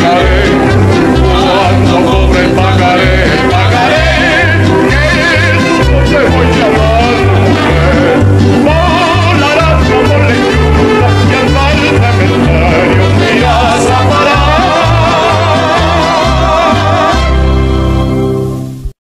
Margaret.